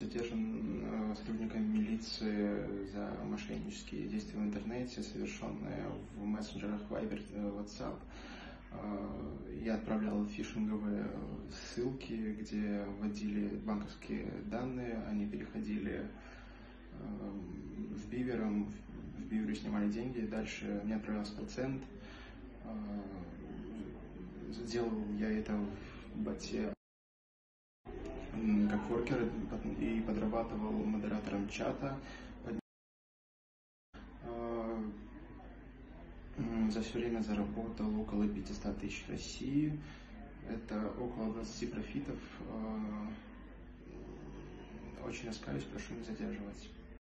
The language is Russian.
задержан э, сотрудниками милиции за мошеннические действия в интернете, совершенные в мессенджерах Viber, э, WhatsApp. Э, я отправлял фишинговые ссылки, где вводили банковские данные, они переходили в Бивером, в Бивере снимали деньги, дальше мне отправлялся процент. Сделал я это в боте как воркер и подрабатывал модератором чата. А, за все время заработал около 500 тысяч России. Это около 20 профитов. А, очень раскаюсь, прошу не задерживать.